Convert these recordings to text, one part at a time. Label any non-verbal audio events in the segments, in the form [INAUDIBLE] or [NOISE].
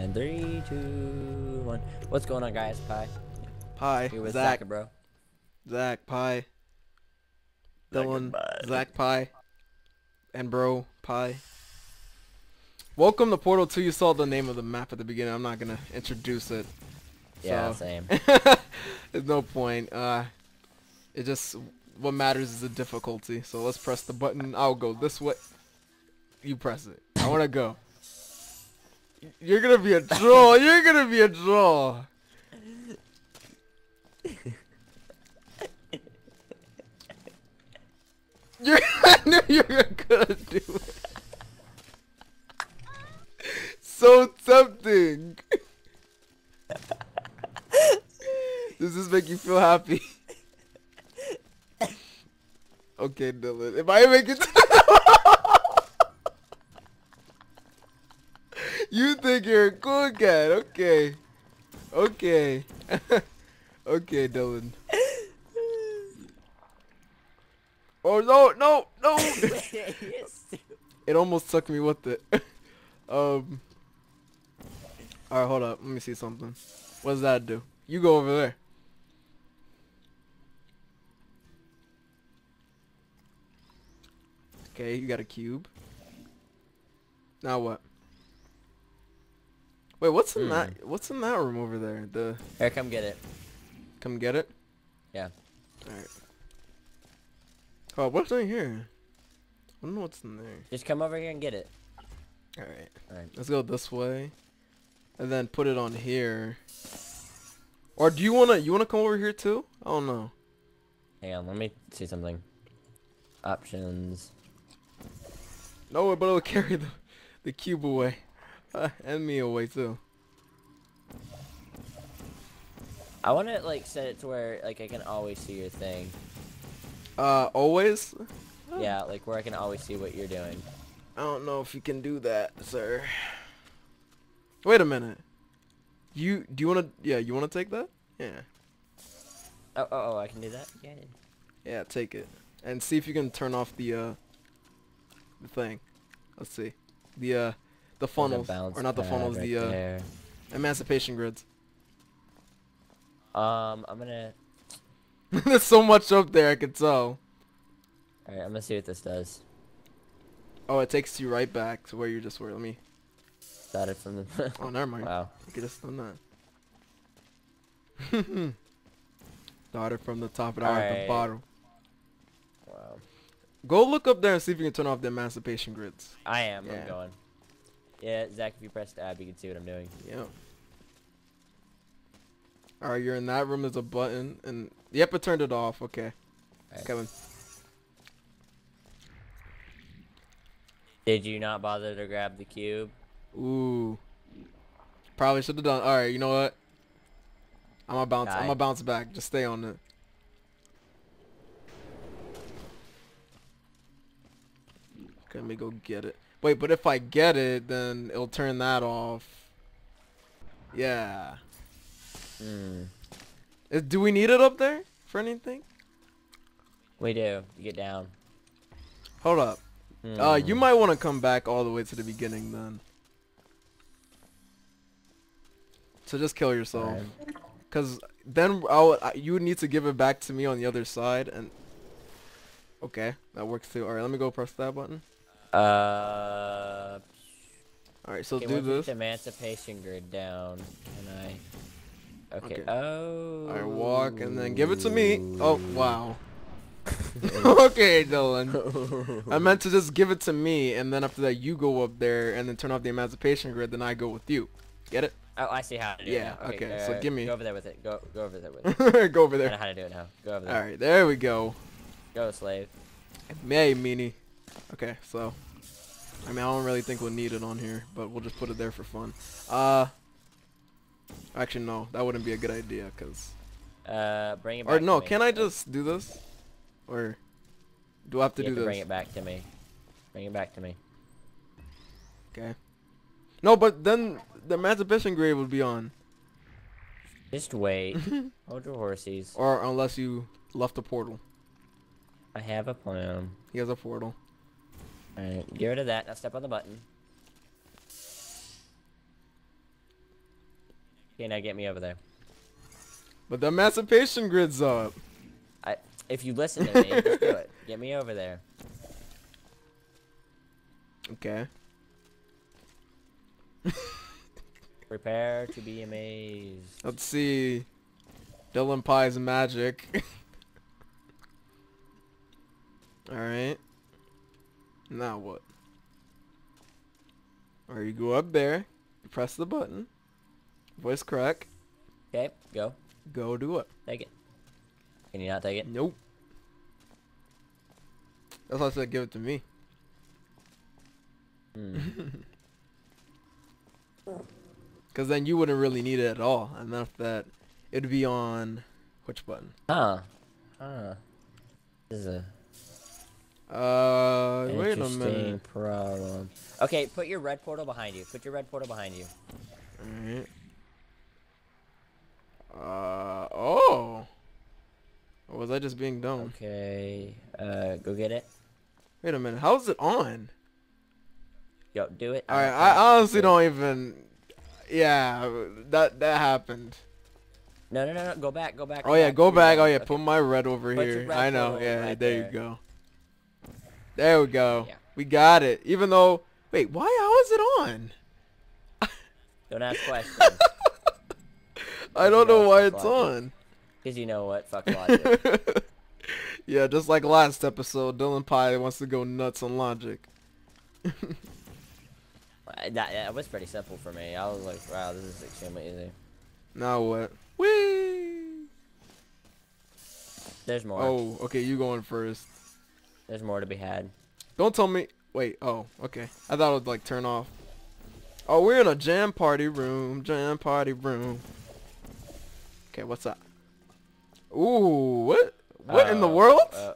And three, two, one. What's going on, guys? Pie. Pie. Here with Zach. Zach, bro. Zach Pie. Zach Dylan. and Zach Pie. And bro Pie. Welcome to Portal 2. You saw the name of the map at the beginning. I'm not gonna introduce it. Yeah, So- same. [LAUGHS] There's no point. Uh, it just what matters is the difficulty. So let's press the button. I'll go this way. You press it. I wanna go. You're gonna be a troll. You're gonna be a troll. You're, [LAUGHS] I knew you were gonna do it. So tempting. Does this make you feel happy? okay, Dylan. If I make it, [LAUGHS] [LAUGHS] you think you're a cool cat? Okay, okay, [LAUGHS] okay, Dylan. Oh no, no, no! [LAUGHS] it almost took me with it. [LAUGHS] um. Alright, hold up. Let me see something. What does that do? You go over there. Okay, you got a cube. Now what? Wait, what's in Hmm. that? What's in that room over there? The Here, come get it. come get it. Yeah. All right. Oh, what's in here? I don't know what's in there. Just come over here and get it. All right. Alright. Let's go this way, and then put it on here. Or do you wanna you wanna come over here too? I don't know. Hang on, let me see something. Options. No, but it'll [LAUGHS] carry the the cube away, uh, [LAUGHS] and me away too. I want to like set it to where like I can always see your thing. Uh, always. Yeah, like where I can always see what you're doing. I don't know if you can do that, sir. Wait a minute. You do you wanna yeah you wanna take that? Yeah. Oh, oh, oh, I can do that. Yeah. Yeah, take it. And see if you can turn off the uh the thing. Let's see. The uh the funnels or not the funnels, right the uh there. emancipation grids. Um, I'm gonna. [LAUGHS] There's so much up there I can tell. All right, I'm gonna see what this does. Oh, it takes you right back to where you just were. Let me Started from the. [LAUGHS] Oh, never mind. wow. I could just done that. [LAUGHS] Started from the top and out at the bottom. Wow. Go look up there and see if you can turn off the emancipation grids. I am. Yeah. I'm going. Yeah, Zach, if you press tab, you can see what I'm doing. Yeah. Alright, you're in that room. There's a button, and yep, it turned it off. Okay, Alright. Kevin. Did you not bother to grab the cube? Ooh. Probably should have done. All right, you know what? I'm gonna bounce. I'm Die. gonna bounce back. Just stay on it. Okay, let me go get it. Wait, but if I get it, then it'll turn that off. Yeah. Hmm. Is, do we need it up there for anything? We do. You get down. Hold up. Uh, you Hmm. might want to come back all the way to the beginning then. So just kill yourself. Alright. Cause then I would, I, you would need to give it back to me on the other side, and okay, that works too. All right, let me go press that button. Uh. All right, so okay, do this. the emancipation grid down, can I? Okay. Okay. Oh. I walk and then give it to me. Oh wow. [LAUGHS] okay, Dylan. [LAUGHS] I meant to just give it to me, and then after that you go up there and then turn off the emancipation grid. Then I go with you. Get it? Oh, I see how to do Yeah, it. now. okay, so uh, give me- Go over there with it. Go, go over there with it. [LAUGHS] go over there. I know how to do it now. Go over there. All right, there we go. Go, slave. May meanie. Okay, so I mean I don't really think we'll need it on here, but we'll just put it there for fun. Uh actually no, that wouldn't be a good idea cuz Uh, bring it back. or no, can I just do this? Or do I have to You do have to this? bring it back to me. Bring it back to me. Okay. No, but then the emancipation grid would be on Just wait. [LAUGHS] Hold your horses. or unless you left the portal. I have a plan. He has a portal. Alright, get rid of that. Now step on the button. Okay, now get me over there. But the emancipation grid's up. I, if you listen to me, just do it. [LAUGHS] Get me over there. Okay. [LAUGHS] Prepare to be amazed. Let's see. Dylan Pie's magic. [LAUGHS] Alright. Now what? Or you go up there, you press the button, voice crack, Okay, go. go do it. Take it. Can you not take it? Nope. That's why I said give it to me. Hmm. [LAUGHS] Because then you wouldn't really need it at all. And after that, it'd be on... Which button? Huh. Huh. This is a Uh, wait a minute. problem. Okay, put your red portal behind you. Put your red portal behind you. Alright. Uh, oh. Or was I just being dumb? Okay. Uh, go get it. Wait a minute, how's it on? Yo, do it. Alright, I honestly do don't even... Yeah, that that happened. No, no, no, no. Go back. Go back. Oh yeah, go back. Oh yeah, Okay. put my red over Put here. red I know. Yeah, right there, there. you go. There we go. Yeah. We got it. Even though, wait, why? How is it on? Don't ask questions. [LAUGHS] I don't know know why it's logic. on. Because you know what? Fuck [LAUGHS] logic. yeah, just like last episode, Dylan Pie wants to go nuts on logic. [LAUGHS] That, that was pretty simple for me. I was like, wow, this is extremely easy. Now what? Whee! There's more. Oh, okay, you going first. There's more to be had. Don't tell me. Wait. Oh, okay. I thought it would like turn off. Oh, we're in a jam party room. Jam party room. Okay, what's that? Ooh, what? What in the Uh, world? uh,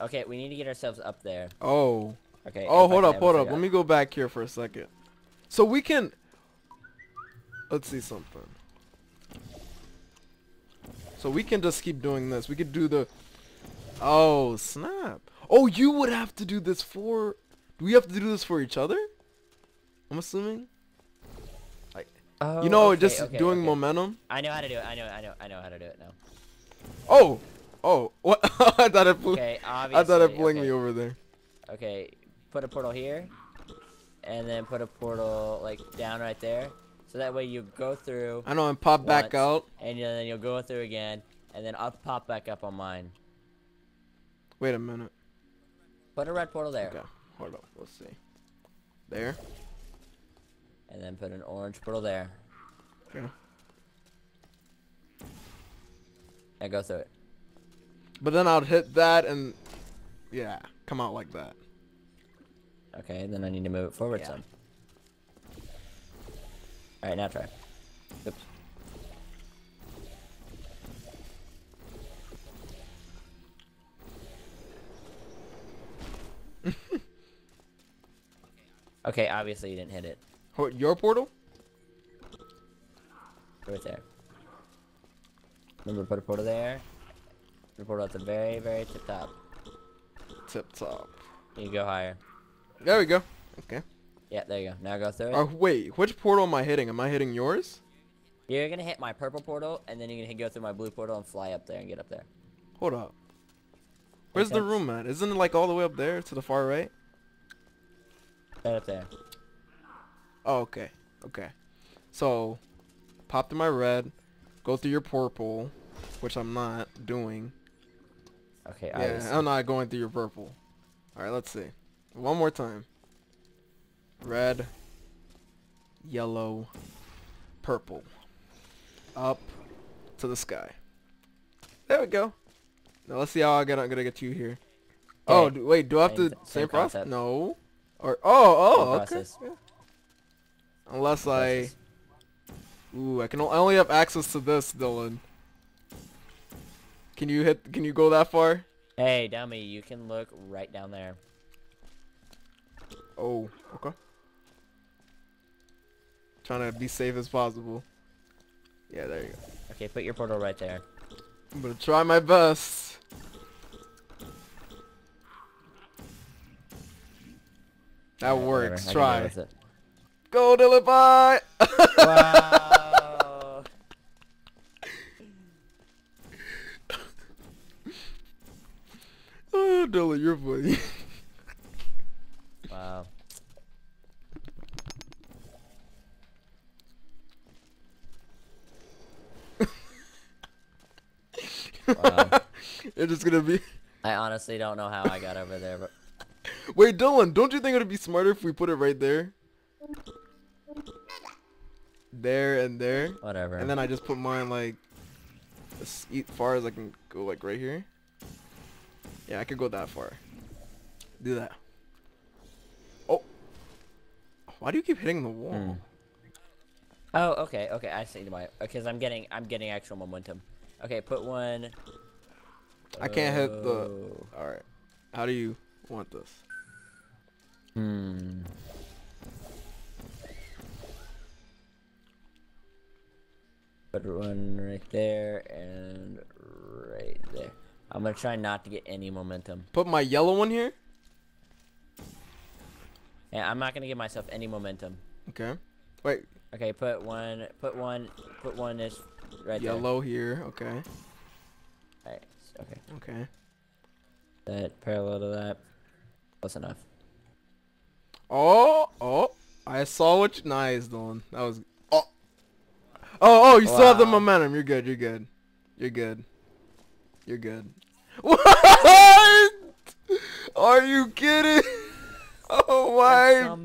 okay, we need to get ourselves up there. oh. Okay. Oh, hold up, hold up. Let me go back here for a second. So we can. Let's see something. So we can just keep doing this. We could do the. Oh snap! Oh, you would have to do this for. Do we have to do this for each other? I'm assuming. Oh, you know, oh, okay, just okay, doing okay. momentum. I know how to do it. I know. I know. I know how to do it now. Oh, oh, [LAUGHS] what? I thought it. Okay. I thought it okay. me over there. Okay. Put a portal here, and then put a portal like down right there, so that way you go through, I know, and pop back out. and then you'll go through again, and then up pop back up on mine. Wait a minute. Put a red portal there, Okay, hold up. Let's see. There. and then put an orange portal there. Okay. And go through it. But then I'd hit that and yeah, come out like that. Okay, then I need to move it forward Yeah. some. Alright, now try. Oops. [LAUGHS] okay, obviously you didn't hit it. What, your portal? Right there. Remember, to put a portal there. Put a portal at the very, very tip top. Tip top. You go higher. There we go. Okay. Yeah, there you go. Now go through it. Oh wait, which portal am I hitting? Am I hitting yours? You're gonna hit my purple portal, and then you're gonna go through my blue portal and fly up there and get up there. Hold up. Where's the room at? Isn't it like all the way up there to the far right? Right up there. Oh, okay. Okay. So, pop to my red, go through your purple, which I'm not doing. Okay, Yeah. I'm not going through your purple. Alright, let's see. One more time. Red, yellow, purple. Up to the sky. There we go. Now let's see how I get, I'm gonna get you here. Oh, do, wait, do I have Same to same, same process? concept. No. Or oh, oh, Same okay. process. yeah. Unless I, Process. ooh, I can. I only have access to this, Dylan. Can you hit? Can you go that far? Hey, dummy, you can look right down there. Oh, okay. Trying to be safe as possible. Yeah, there you go. Okay, put your portal right there. I'm gonna try my best. That right, works. Whatever. Try. Go Dylan Pie! wow. [LAUGHS] oh, Dylan, you're funny. wow. [LAUGHS] wow. It's just gonna be. I honestly don't know how I got over there, but. Wait, Dylan, don't you think it'd be smarter if we put it right there? There and there, whatever. and then I just put mine like as far as I can go, like right here. Yeah, I could go that far. Do that. Oh, why do you keep hitting the wall? Hmm. Oh, okay, okay. I see why. Because I'm getting, I'm getting actual momentum. Okay, put one. I can't hit the. Oh. All right. How do you want this? Hmm. Put one right there and right there. I'm gonna try not to get any momentum. Put my yellow one here. Yeah, I'm not gonna give myself any momentum. Okay. Wait, Okay, put one, put one, put one is right there. yellow here. Okay. Alright, okay. Okay. That parallel to that. Close enough. Oh, oh! I saw what. You, nice, Dylan. That was. Oh. Oh, oh! You still have the momentum. You're good. You're good. You're good. You're good. [LAUGHS] What? Are you kidding? [LAUGHS] Oh my!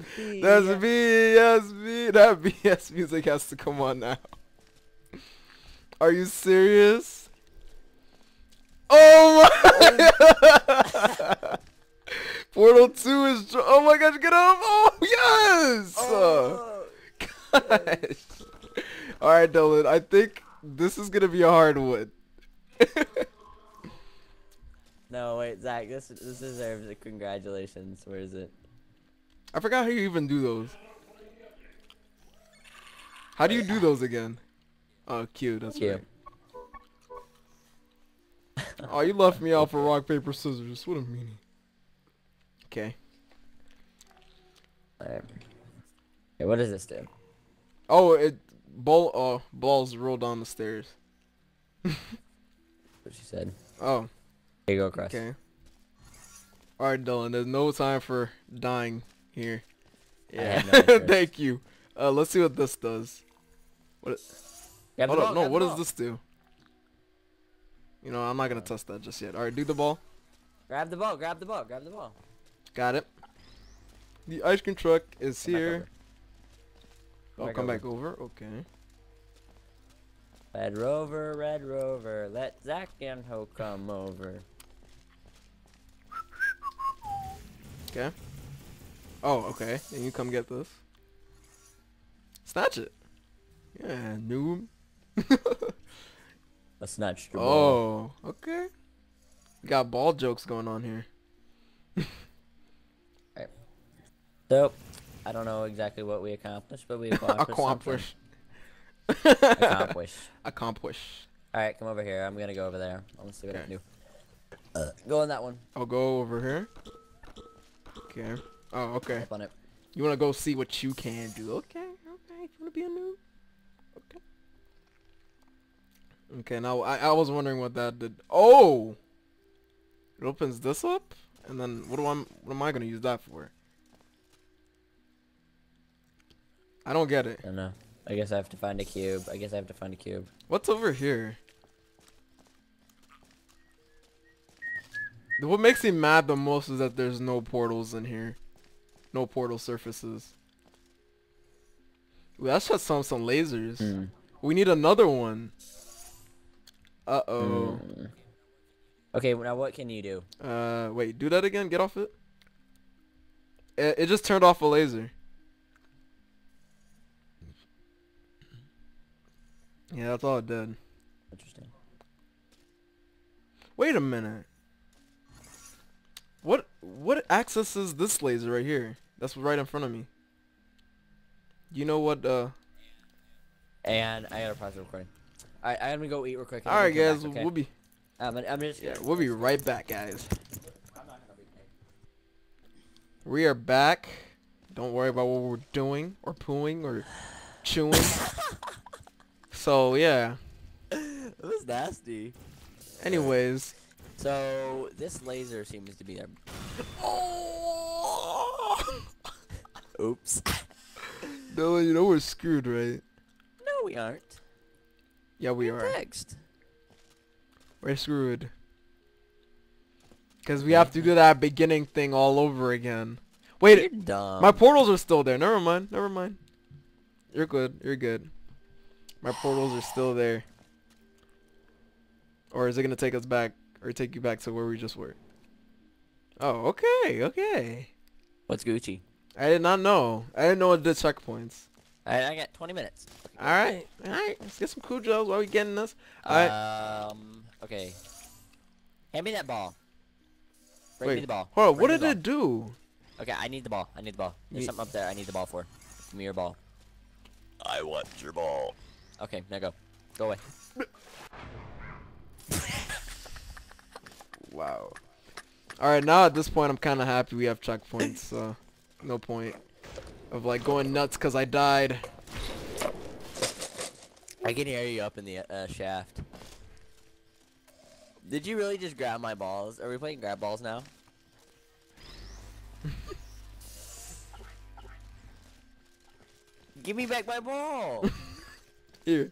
That's BS. That [LAUGHS] BS music has to come on now. Are you serious? Oh my! Portal 2 is. dr- Oh my gosh, get up! Oh, yes! Oh. Uh, [LAUGHS] gosh. Alright, Dylan, I think this is gonna be a hard one. [LAUGHS] No, wait, Zach. This this deserves a congratulations. Where is it? I forgot how you even do those. How do you do those again? Oh, Q, that's Q. right. [LAUGHS] Oh, you left me out for rock, paper, scissors. What a meanie. Okay. Alright. Okay, what does this do? Oh, it ball. Oh, balls roll down the stairs. What she said. Oh, Here you go, Cross. okay. All right, Dylan. There's no time for dying here. Yeah. no. [LAUGHS] Thank you. Uh, let's see what this does. What? Hold up. No. What does this do? You know, I'm not gonna test that just yet. All right, do the ball. Grab the ball. Grab the ball. Grab the ball. Got it. The ice cream truck is Come back here. over. Oh, back come back over. Okay. Red Rover, Red Rover, let Zach and Ho come over. Okay. Oh, okay. Then you come get this. Snatch it. Yeah, noob. [LAUGHS] Let's snatch. Oh, okay. We got ball jokes going on here. [LAUGHS] So, I don't know exactly what we accomplished, but we [LAUGHS] accomplished. Accomplish. something. Accomplished. Accomplish. [LAUGHS] All right, come over here. I'm gonna go over there. Let's see what I can do. Uh, go on that one. I'll go over here. Okay. Oh, okay. Up on it. You wanna go see what you can do? Okay, okay. You wanna be a noob? Okay. Okay. Now I I was wondering what that did. Oh. It opens this up, and then what do I what am I gonna use that for? I don't get it. I don't know. I guess I have to find a cube. I guess I have to find a cube. What's over here? What makes me mad the most is that there's no portals in here. No portal surfaces. Ooh, that's just some some lasers. Hmm. We need another one. Uh oh. Hmm. Okay, now what can you do? Uh, wait, do that again. Get off it. It, it just turned off a laser. Yeah, that's all it did. Interesting. Wait a minute. What what accesses this laser right here? That's right in front of me. You know what? Uh. And I gotta pause the recording. Alright, I'm gonna go eat real quick. All right, guys. back, okay? We'll be I'm, gonna- I'm just. yeah. We'll be right back, guys. We are back. Don't worry about what we're doing or pooing or chewing. [LAUGHS] [LAUGHS] so yeah. [LAUGHS] It was nasty. Anyways, So this laser seems to be there. [LAUGHS] Oh! Oops. [LAUGHS] Dylan, you know we're screwed, right? no, we aren't. Yeah, we are. are. Next. We're screwed. Because we have to do that beginning thing all over again. Wait, You're dumb. my portals are still there. Never mind. Never mind. You're good. You're good. My portals are still there. Or is it going to take us back or take you back to where we just were? Oh, okay. Okay. What's Gucci? I did not know. I didn't know it did checkpoints. Alright, I got 20 minutes. Alright. Alright. Let's get some cool jobs while we getting this. Alright. Um, okay. Hand me that ball. Bring me the ball. Hold on. Bring What did it do? Okay, I need the ball. I need the ball. There's Ye- something up there I need the ball for. Give me your ball. I want your ball. Okay, now go. Go away. [LAUGHS] Wow. Alright, now at this point I'm kind of happy we have checkpoints, so no point of like going nuts because I died. I can hear you up in the uh, shaft. Did you really just grab my balls? Are we playing grab balls now? [LAUGHS] Give me back my ball! [LAUGHS] Here.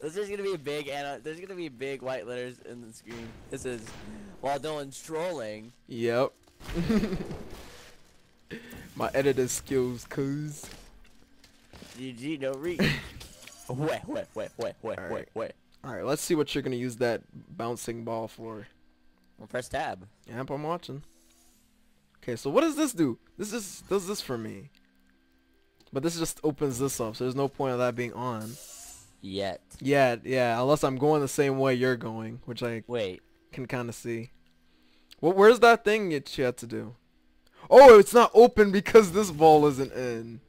This is gonna be a big ana- there's gonna be big white letters in the screen. This is while Dylan's trolling. Yep. [LAUGHS] My editor skills, cuz. GG no reach. [LAUGHS] wait, wait, wait, wait, wait, wait, Alright. wait. Alright, let's see what you're gonna use that bouncing ball for. Well, press tab. Yep, I'm watching. Okay, so what does this do? This is does this for me. But this just opens this up, so there's no point of that being on. Yet. Yeah, yeah, unless I'm going the same way you're going, which I Wait. can kind of see. Well, where's that thing that you had to do? Oh, it's not open because this ball isn't in.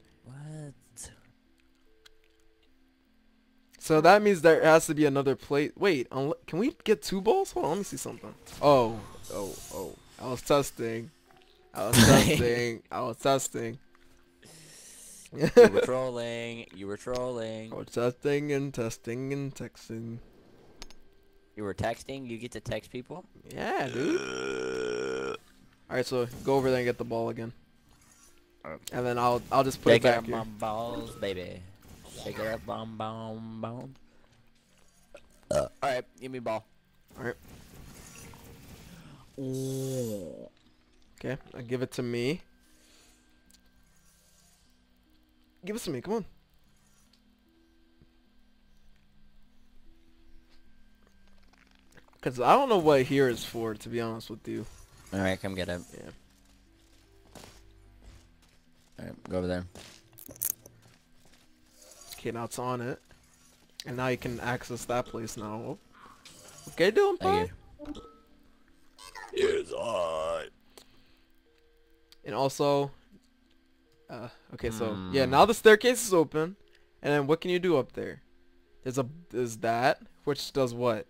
So that means there has to be another plate. Wait, can we get two balls? Hold on, let me see something. Oh, oh, oh. I was testing. I was [LAUGHS] testing. I was testing. You were [LAUGHS] trolling. You were trolling. I was testing and testing and texting. You were texting. You get to text people. Yeah, dude. Alright, so go over there and get the ball again. And then I'll I'll just put Shake it back up, here. my balls, baby. Shake it up, bum, bum, bum. Uh, all right, give me ball. Alright. Okay, I give it to me. Give it to me, come on. Cause I don't know what here is for, to be honest with you. All right, come get it. Yeah. All right, go over there. Okay, now it's on it. And now you can access that place now. Okay, doing fine. Thank you. It's on. And also, uh, okay, so yeah, Hmm. now the staircase is open, and then what can you do up there? There's a there's that which does what?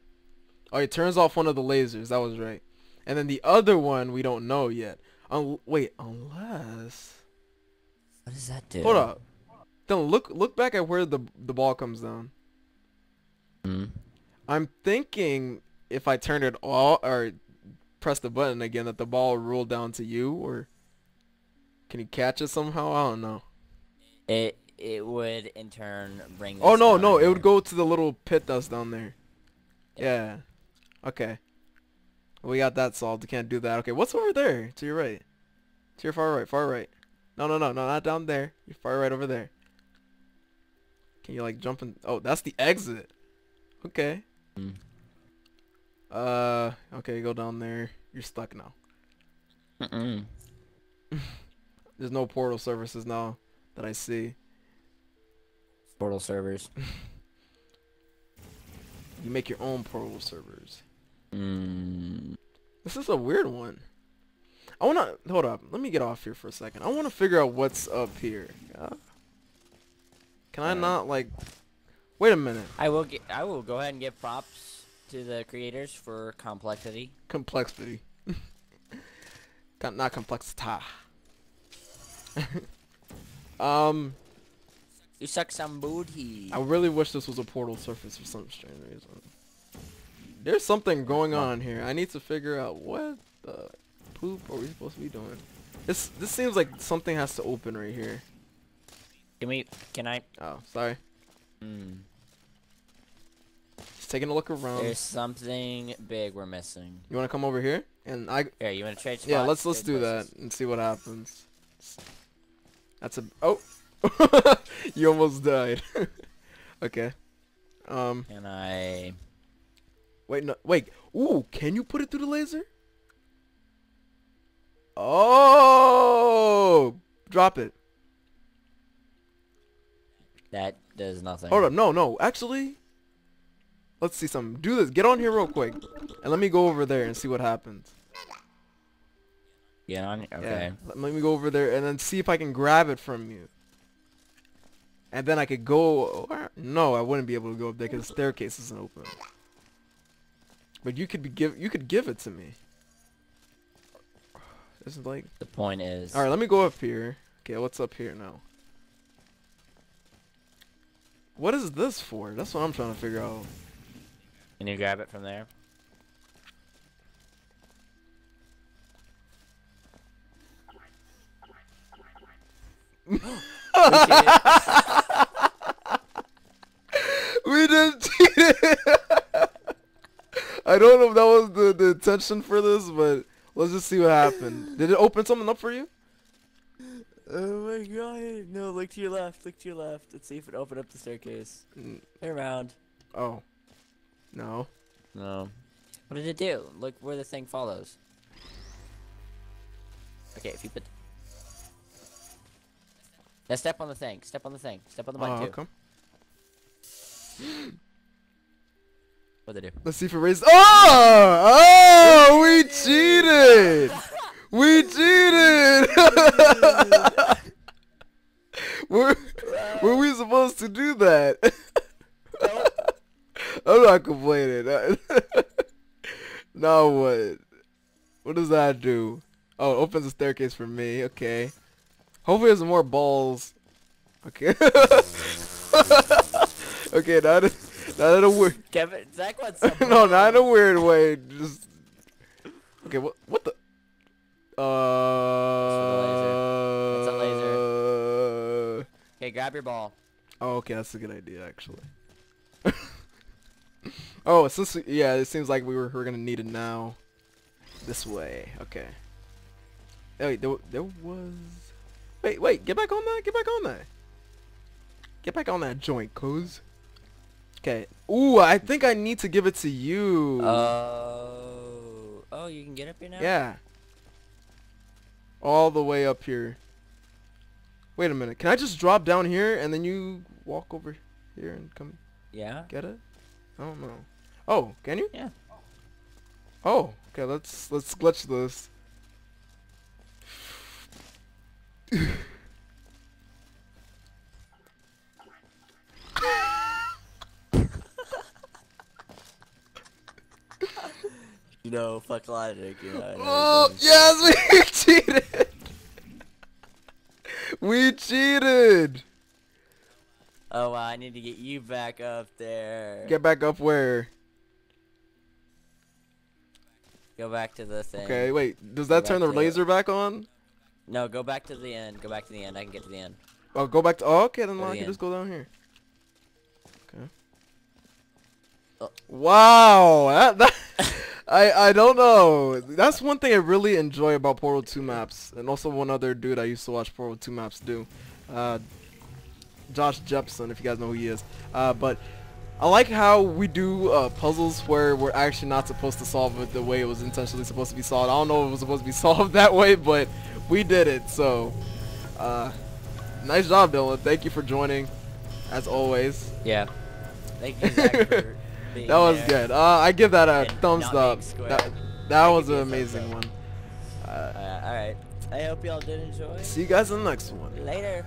Oh, it turns off one of the lasers. That was right. And then the other one we don't know yet. Un- wait, unless What does that do? hold up. Then look look back at where the the ball comes down. Hmm. I'm thinking if I turn it all or press the button again that the ball will roll down to you or can you catch it somehow? I don't know. It it would in turn bring. Oh no, no, it would go to the little pit that's down there. Yeah. Okay. We got that solved. You can't do that. Okay, what's over there? To your right. To your far right, far right. No, no, no, no, not down there. You're far right over there. Can you like jump in? Oh, that's the exit. Okay. Hmm. Uh, okay, go down there. You're stuck now. Mm-mm. [LAUGHS] There's no portal services now that I see. Portal servers. [LAUGHS] You make your own portal servers. Mm. This is a weird one. I wanna hold up. Let me get off here for a second. I wanna figure out what's up here. Uh, can I Alright. not like? Wait a minute. I will get. I will go ahead and give props to the creators for complexity. Complexity. Got [LAUGHS] not complexita. [LAUGHS] um, You suck some booty. I really wish this was a portal surface for some strange reason. There's something going on here. I need to figure out what the poop are we supposed to be doing. This this seems like something has to open right here. Can we? Can I? Oh, sorry. Mm, Just taking a look around. there's something big we're missing. You want to come over here? And I Here, you want to trade spots? yeah, let's let's do places. that and see what happens. That's a oh, [LAUGHS] you almost died. [LAUGHS] okay. Um. Can I? Wait, no, wait. Ooh, can you put it through the laser? Oh! Drop it. That does nothing. Hold up, no, no. Actually, let's see something. Do this. Get on here real quick, and let me go over there and see what happens. Get on. Yeah, Okay. Let, let me go over there and then see if I can grab it from you. And then I could go. No, I wouldn't be able to go up there because the staircase isn't open. But you could be give. You could give it to me. This is like. The point is. All right, let me go up here. Okay, what's up here now? What is this for? That's what I'm trying to figure out. Can you grab it from there? We didn't cheat. [LAUGHS] I don't know if that was the, the intention for this, but let's just see what happened. Did it open something up for you? Oh my god! No, look to your left. Look to your left. Let's see if it opened up the staircase. Mm, Turn around. Oh. No. No. What did it do? Look where the thing follows. Okay, if you put. Now step on the thing. Step on the thing. Step on the button too. okay. [GASPS] What'd they do? Let's see if it raises. Oh! Oh! We cheated! We cheated! [LAUGHS] were, were we supposed to do that? [LAUGHS] I'm not complaining. [LAUGHS] now what? What does that do? Oh, it opens a staircase for me. Okay. Hopefully there's more balls. Okay. [LAUGHS] okay, not, in- not in a weird... Kevin, Zach wants some. no, not in a weird way. Just... Okay, what, what the... Uh... Okay, grab your ball. Oh, okay, that's a good idea, actually. [LAUGHS] oh, since yeah, it seems like we were we're gonna need it now. This way, okay. Oh, wait, there, there was. Wait, wait, get back on that. Get back on that. Get back on that joint, cuz. Okay. Ooh, I think I need to give it to you. Oh. Oh, you can get up here now. yeah. All the way up here. Wait a minute. Can I just drop down here and then you walk over here and come Yeah. Get it? I don't know. Oh, can you? Yeah. Oh, okay. Let's let's glitch this. [LAUGHS] You know, fuck logic. You know. Oh, yes, we [LAUGHS] cheated. We cheated. Oh wow, I need to get you back up there. Get back up where? Go back to the thing. Okay, wait. Does that back turn the laser back on? No, go back to the end. Go back to the end. I can get to the end. Oh, go back to. Oh, okay. Then Go I the can end. just go down here. Okay. Oh. Wow, that, that [LAUGHS] I I don't know. That's one thing I really enjoy about Portal 2 maps, and also one other dude I used to watch Portal 2 maps do, uh, Josh Jepson, if you guys know who he is. Uh, but I like how we do uh, puzzles where we're actually not supposed to solve it the way it was intentionally supposed to be solved. I don't know if it was supposed to be [LAUGHS] solved that way, but we did it. So, uh, nice job, Dylan. Thank you for joining, as always. Yeah. Thank you, Zach, for [LAUGHS] That was good. Uh, I give that a thumbs up. That, that was an you a thumbs amazing one. Uh, Uh, all right. I hope y'all did enjoy. see you guys in the next one. Later.